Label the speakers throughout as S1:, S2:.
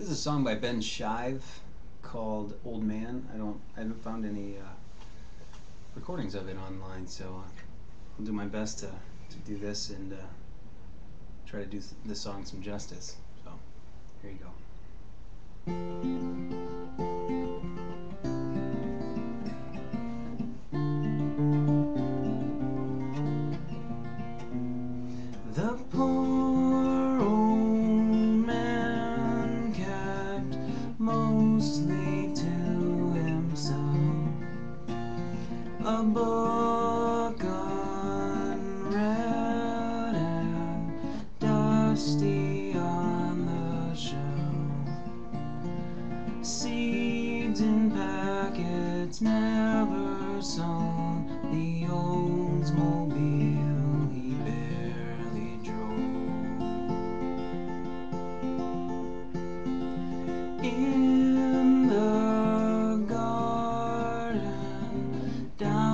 S1: This is a song by Ben Shive called "Old Man." I don't, I haven't found any uh, recordings of it online, so uh, I'll do my best to, to do this and uh, try to do this song some justice. So, here you go. A book unread and dusty on the shelf. Seeds in packets never sown, the Oldsmobile he barely drove. In the garden, down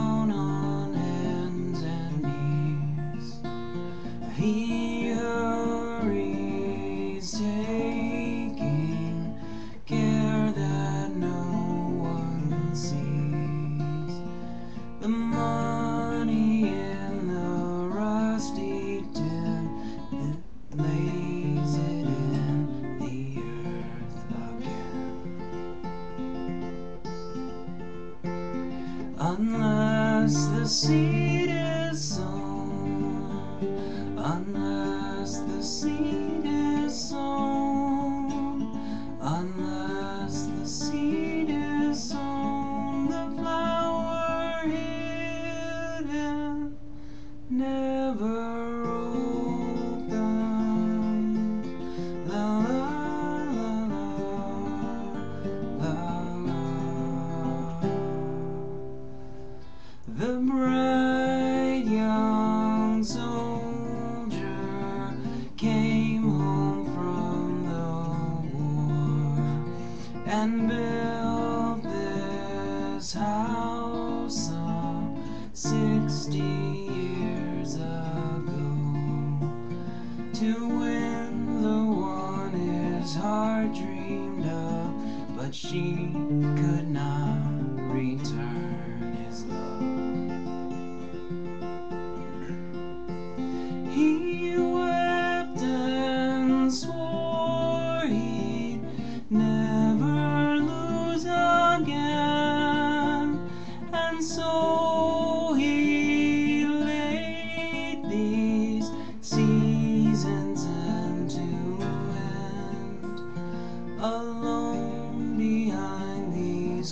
S1: Unless the seed is sown, unless the seed and built this house some sixty years ago. To win the one his heart dreamed of, but she could not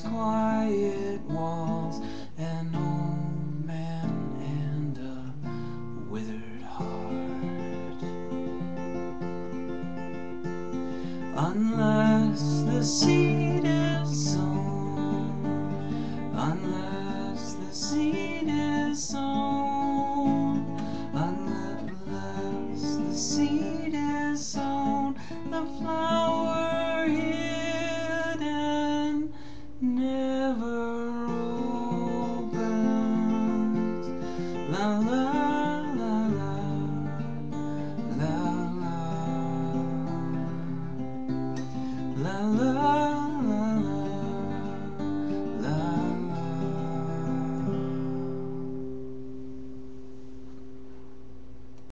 S1: quiet walls, an old man and a withered heart. Unless the seed la